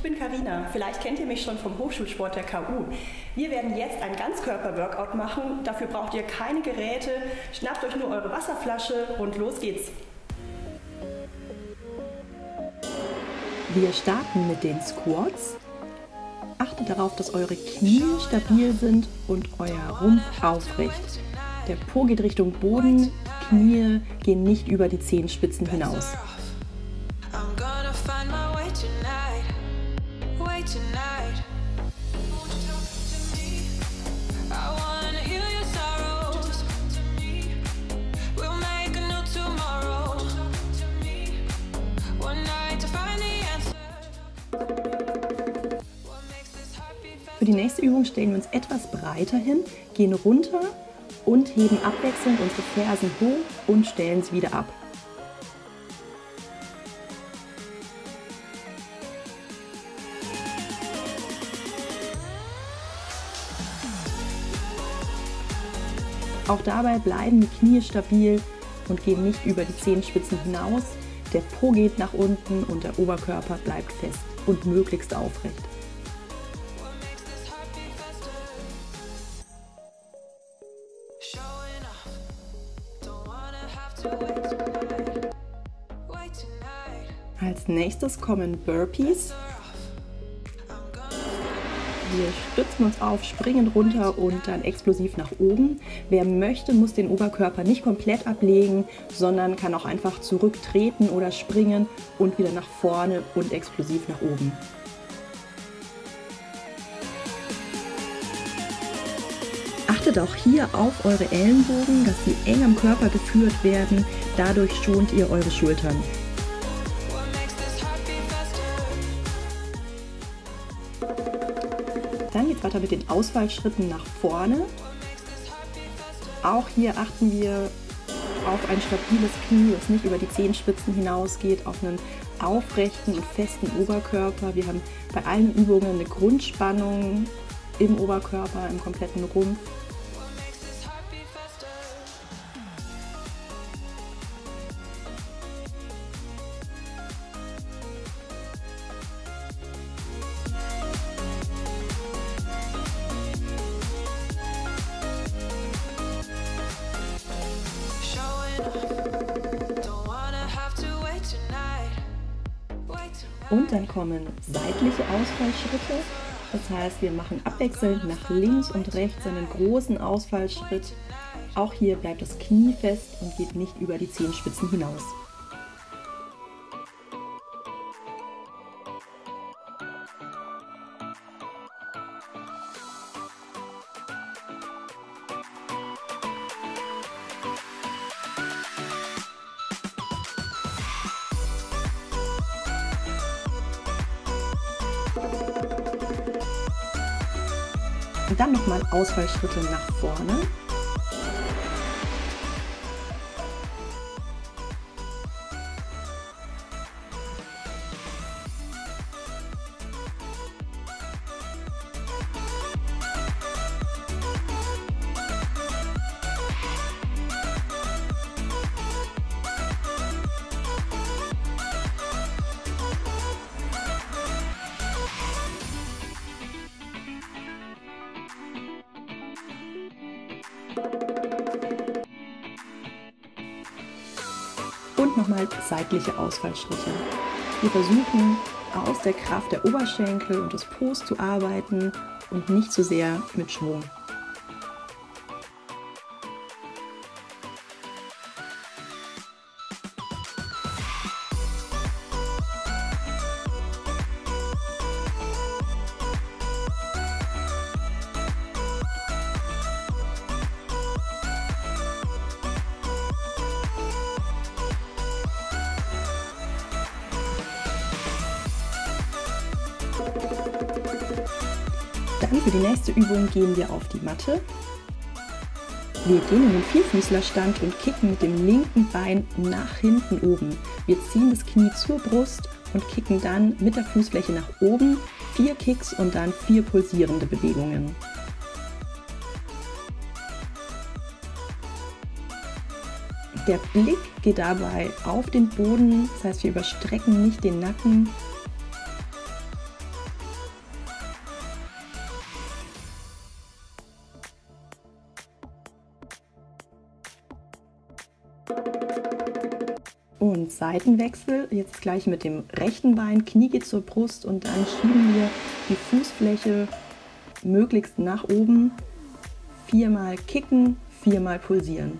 ich bin Karina. Vielleicht kennt ihr mich schon vom Hochschulsport der KU. Wir werden jetzt ein Ganzkörper-Workout machen. Dafür braucht ihr keine Geräte. Schnappt euch nur eure Wasserflasche und los geht's. Wir starten mit den Squats. Achtet darauf, dass eure Knie stabil sind und euer Rumpf aufrecht. Der Po geht Richtung Boden, Knie gehen nicht über die Zehenspitzen hinaus. Für die nächste Übung stellen wir uns etwas breiter hin, gehen runter und heben abwechselnd unsere Fersen hoch und stellen sie wieder ab. Auch dabei bleiben die Knie stabil und gehen nicht über die Zehenspitzen hinaus. Der Po geht nach unten und der Oberkörper bleibt fest und möglichst aufrecht. Nächstes kommen Burpees. Wir stützen uns auf, springen runter und dann explosiv nach oben. Wer möchte, muss den Oberkörper nicht komplett ablegen, sondern kann auch einfach zurücktreten oder springen und wieder nach vorne und explosiv nach oben. Achtet auch hier auf eure Ellenbogen, dass sie eng am Körper geführt werden. Dadurch schont ihr eure Schultern. Geht weiter mit den Ausfallschritten nach vorne. Auch hier achten wir auf ein stabiles Knie, das nicht über die Zehenspitzen hinausgeht, auf einen aufrechten und festen Oberkörper. Wir haben bei allen Übungen eine Grundspannung im Oberkörper, im kompletten Rumpf. Und dann kommen seitliche Ausfallschritte. Das heißt, wir machen abwechselnd nach links und rechts einen großen Ausfallschritt. Auch hier bleibt das Knie fest und geht nicht über die Zehenspitzen hinaus. Dann nochmal Ausfallschritte nach vorne. Und nochmal seitliche Ausfallschritte. Wir versuchen aus der Kraft der Oberschenkel und des Po's zu arbeiten und nicht zu sehr mit Schwung. Dann für die nächste Übung gehen wir auf die Matte. Wir gehen in den Vierfüßlerstand und kicken mit dem linken Bein nach hinten oben. Wir ziehen das Knie zur Brust und kicken dann mit der Fußfläche nach oben. Vier Kicks und dann vier pulsierende Bewegungen. Der Blick geht dabei auf den Boden, das heißt wir überstrecken nicht den Nacken Seitenwechsel, jetzt gleich mit dem rechten Bein, Knie geht zur Brust und dann schieben wir die Fußfläche möglichst nach oben. Viermal kicken, viermal pulsieren.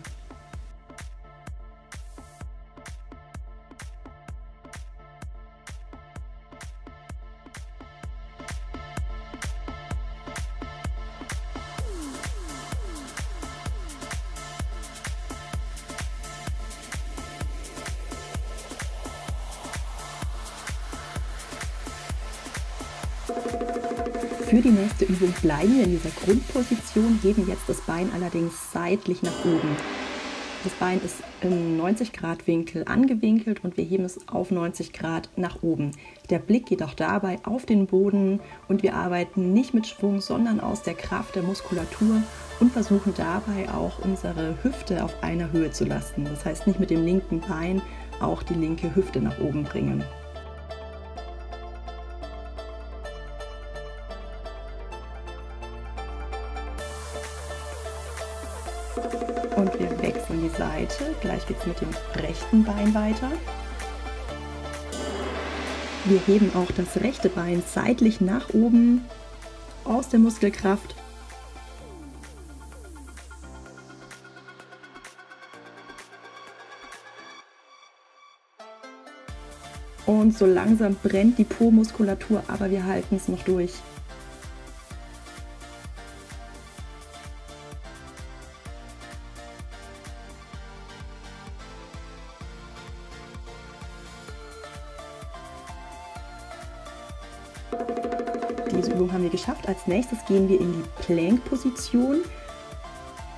Für die nächste Übung bleiben wir in dieser Grundposition, heben jetzt das Bein allerdings seitlich nach oben. Das Bein ist im 90 Grad Winkel angewinkelt und wir heben es auf 90 Grad nach oben. Der Blick geht auch dabei auf den Boden und wir arbeiten nicht mit Schwung, sondern aus der Kraft der Muskulatur und versuchen dabei auch unsere Hüfte auf einer Höhe zu lassen. Das heißt nicht mit dem linken Bein auch die linke Hüfte nach oben bringen. Seite. Gleich geht es mit dem rechten Bein weiter. Wir heben auch das rechte Bein seitlich nach oben aus der Muskelkraft. Und so langsam brennt die Po-Muskulatur, aber wir halten es noch durch. Als nächstes gehen wir in die Plank-Position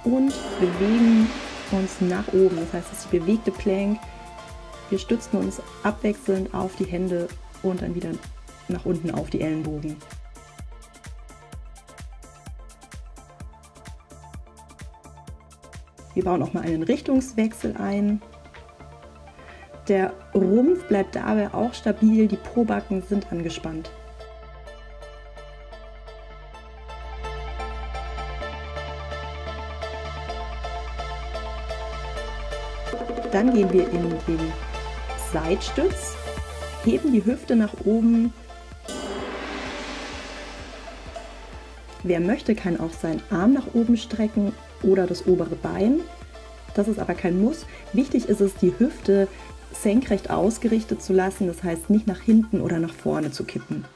und bewegen uns nach oben. Das heißt, es ist die bewegte Plank. Wir stützen uns abwechselnd auf die Hände und dann wieder nach unten auf die Ellenbogen. Wir bauen auch mal einen Richtungswechsel ein. Der Rumpf bleibt dabei auch stabil, die Probacken sind angespannt. Dann gehen wir in den Seitstütz, heben die Hüfte nach oben. Wer möchte, kann auch seinen Arm nach oben strecken oder das obere Bein. Das ist aber kein Muss. Wichtig ist es, die Hüfte senkrecht ausgerichtet zu lassen, das heißt nicht nach hinten oder nach vorne zu kippen.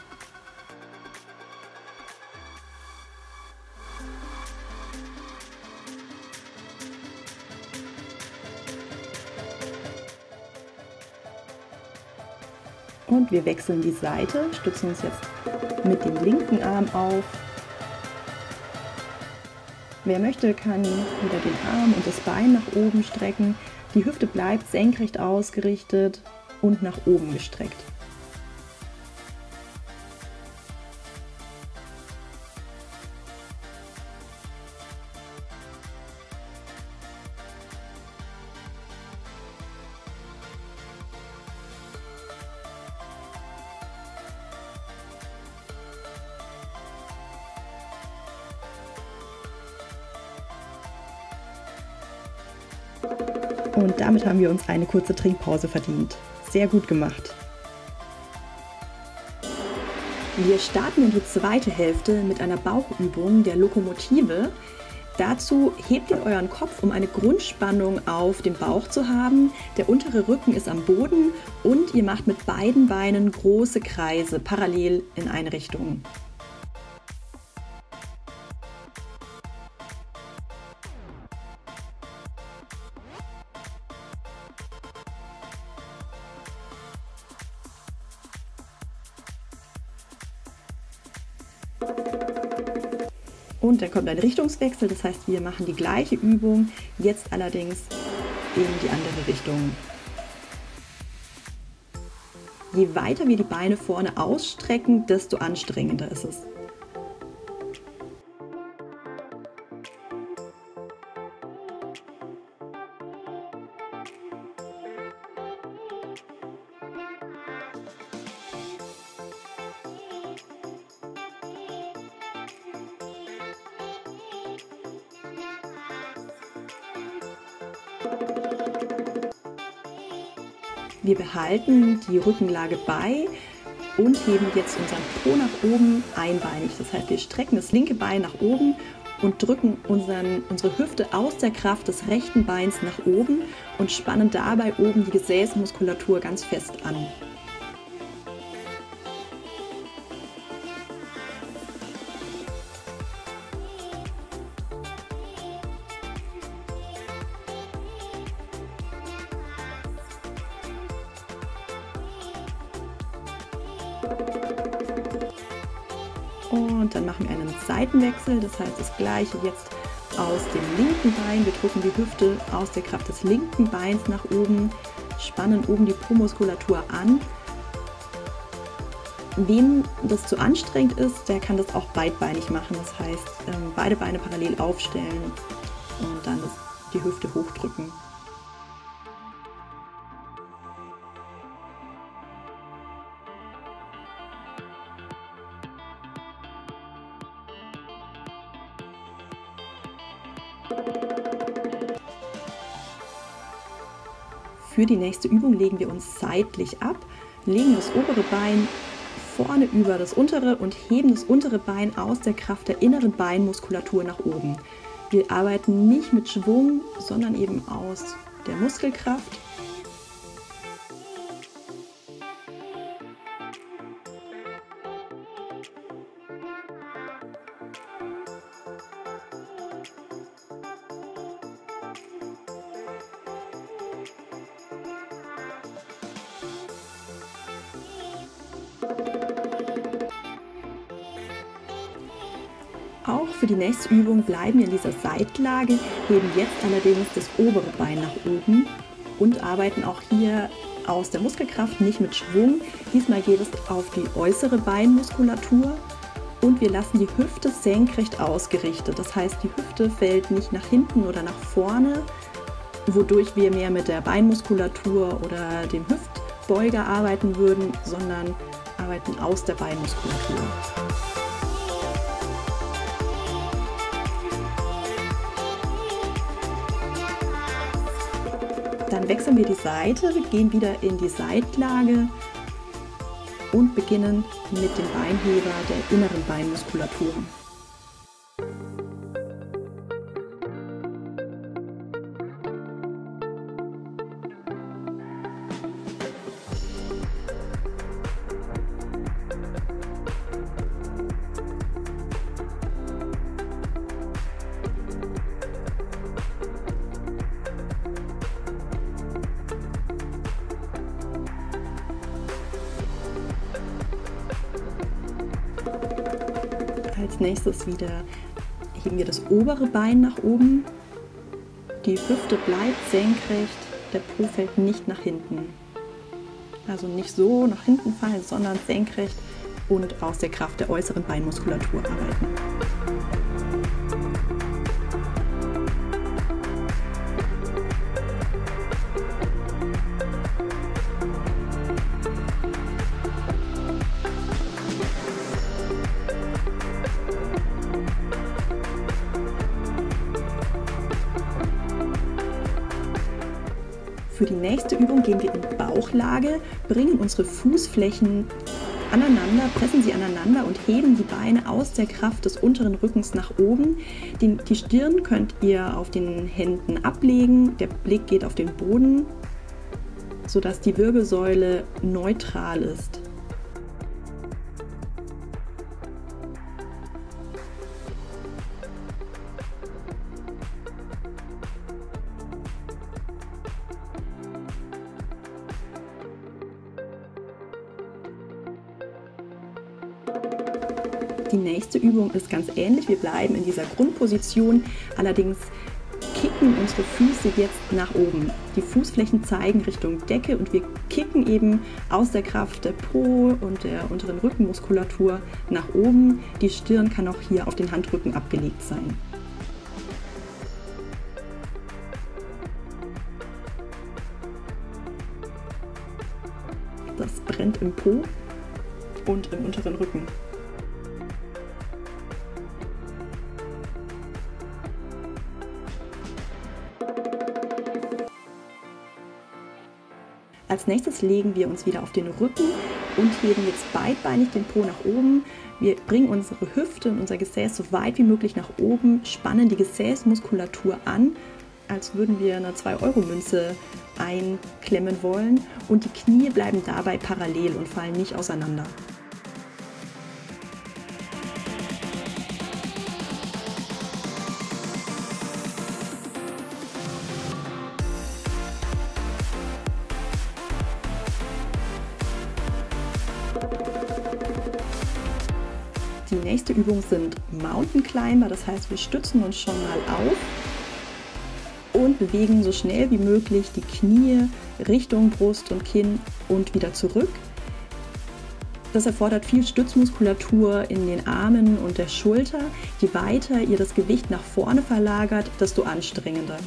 Und wir wechseln die Seite, stützen uns jetzt mit dem linken Arm auf. Wer möchte, kann wieder den Arm und das Bein nach oben strecken. Die Hüfte bleibt senkrecht ausgerichtet und nach oben gestreckt. Haben wir uns eine kurze Trinkpause verdient. Sehr gut gemacht. Wir starten in die zweite Hälfte mit einer Bauchübung der Lokomotive. Dazu hebt ihr euren Kopf, um eine Grundspannung auf dem Bauch zu haben. Der untere Rücken ist am Boden und ihr macht mit beiden Beinen große Kreise parallel in eine Richtung. Und dann kommt ein Richtungswechsel, das heißt, wir machen die gleiche Übung, jetzt allerdings in die andere Richtung. Je weiter wir die Beine vorne ausstrecken, desto anstrengender ist es. Wir behalten die Rückenlage bei und heben jetzt unseren Po nach oben einbeinig. Das heißt, wir strecken das linke Bein nach oben und drücken unseren, unsere Hüfte aus der Kraft des rechten Beins nach oben und spannen dabei oben die Gesäßmuskulatur ganz fest an. Heißt das gleiche jetzt aus dem linken Bein. Wir drücken die Hüfte aus der Kraft des linken Beins nach oben, spannen oben die Po-Muskulatur an. Wem das zu anstrengend ist, der kann das auch beidbeinig machen. Das heißt, ähm, beide Beine parallel aufstellen und dann die Hüfte hochdrücken. Für die nächste Übung legen wir uns seitlich ab, legen das obere Bein vorne über das untere und heben das untere Bein aus der Kraft der inneren Beinmuskulatur nach oben. Wir arbeiten nicht mit Schwung, sondern eben aus der Muskelkraft Auch für die nächste Übung bleiben wir in dieser Seitlage, heben jetzt allerdings das obere Bein nach oben und arbeiten auch hier aus der Muskelkraft, nicht mit Schwung. Diesmal geht es auf die äußere Beinmuskulatur und wir lassen die Hüfte senkrecht ausgerichtet. Das heißt, die Hüfte fällt nicht nach hinten oder nach vorne, wodurch wir mehr mit der Beinmuskulatur oder dem Hüftbeuger arbeiten würden, sondern arbeiten aus der Beinmuskulatur. Dann wechseln wir die Seite, gehen wieder in die Seitlage und beginnen mit dem Beinheber der inneren Beinmuskulatur. Als nächstes wieder heben wir das obere Bein nach oben. Die Hüfte bleibt senkrecht, der Po fällt nicht nach hinten. Also nicht so nach hinten fallen, sondern senkrecht und aus der Kraft der äußeren Beinmuskulatur arbeiten. Für die nächste Übung gehen wir in Bauchlage, bringen unsere Fußflächen aneinander, pressen sie aneinander und heben die Beine aus der Kraft des unteren Rückens nach oben. Die, die Stirn könnt ihr auf den Händen ablegen, der Blick geht auf den Boden, sodass die Wirbelsäule neutral ist. Die nächste Übung ist ganz ähnlich. Wir bleiben in dieser Grundposition, allerdings kicken unsere Füße jetzt nach oben. Die Fußflächen zeigen Richtung Decke und wir kicken eben aus der Kraft der Po und der unteren Rückenmuskulatur nach oben. Die Stirn kann auch hier auf den Handrücken abgelegt sein. Das brennt im Po und im unteren Rücken. Als nächstes legen wir uns wieder auf den Rücken und heben jetzt beidbeinig den Po nach oben. Wir bringen unsere Hüfte und unser Gesäß so weit wie möglich nach oben, spannen die Gesäßmuskulatur an, als würden wir eine 2-Euro-Münze einklemmen wollen und die Knie bleiben dabei parallel und fallen nicht auseinander. Die nächste Übung sind Mountain Climber, das heißt wir stützen uns schon mal auf und bewegen so schnell wie möglich die Knie Richtung Brust und Kinn und wieder zurück. Das erfordert viel Stützmuskulatur in den Armen und der Schulter. Je weiter ihr das Gewicht nach vorne verlagert, desto anstrengender.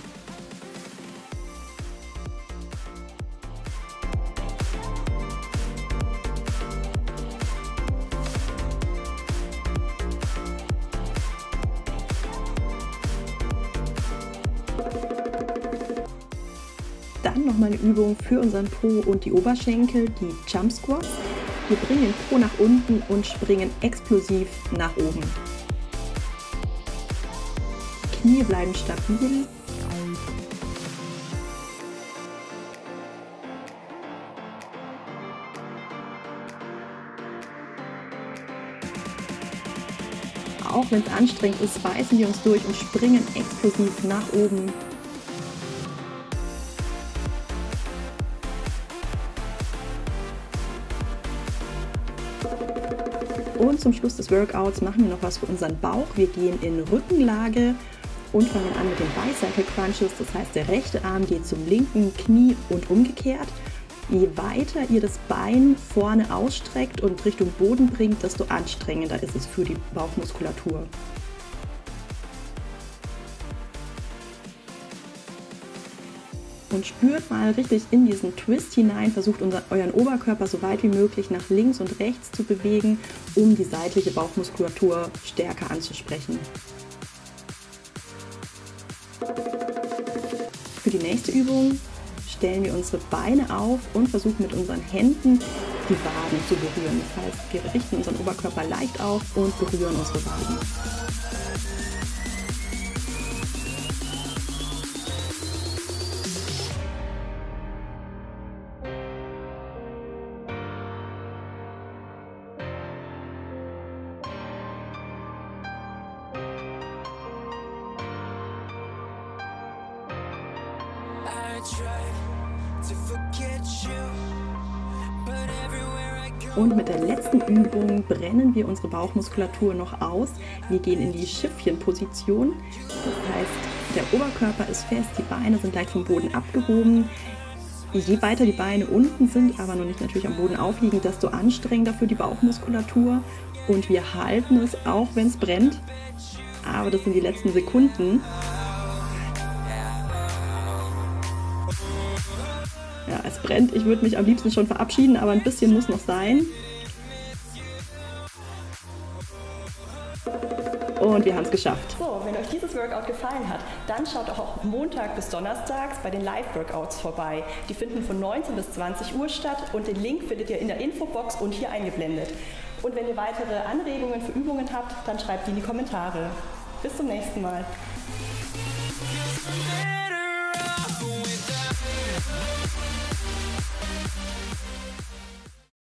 Dann nochmal eine Übung für unseren Po und die Oberschenkel, die Jump Squats. Wir bringen den Po nach unten und springen explosiv nach oben. Knie bleiben stabil. Auch wenn es anstrengend ist, beißen wir uns durch und springen explosiv nach oben Und zum Schluss des Workouts machen wir noch was für unseren Bauch. Wir gehen in Rückenlage und fangen an mit den Bicycle Crunches. Das heißt, der rechte Arm geht zum linken Knie und umgekehrt. Je weiter ihr das Bein vorne ausstreckt und Richtung Boden bringt, desto anstrengender ist es für die Bauchmuskulatur. Und spürt mal richtig in diesen Twist hinein. Versucht unser, euren Oberkörper so weit wie möglich nach links und rechts zu bewegen, um die seitliche Bauchmuskulatur stärker anzusprechen. Für die nächste Übung stellen wir unsere Beine auf und versuchen mit unseren Händen die Waden zu berühren. Das heißt, wir richten unseren Oberkörper leicht auf und berühren unsere Waden. Und mit der letzten Übung brennen wir unsere Bauchmuskulatur noch aus. Wir gehen in die Schiffchenposition. Das heißt, der Oberkörper ist fest, die Beine sind leicht vom Boden abgehoben. Je weiter die Beine unten sind, aber noch nicht natürlich am Boden aufliegen, desto anstrengender für die Bauchmuskulatur. Und wir halten es, auch wenn es brennt. Aber das sind die letzten Sekunden. Ja, es brennt. Ich würde mich am liebsten schon verabschieden, aber ein bisschen muss noch sein. Und wir haben es geschafft. So, wenn euch dieses Workout gefallen hat, dann schaut auch Montag bis Donnerstags bei den Live-Workouts vorbei. Die finden von 19 bis 20 Uhr statt und den Link findet ihr in der Infobox und hier eingeblendet. Und wenn ihr weitere Anregungen für Übungen habt, dann schreibt die in die Kommentare. Bis zum nächsten Mal.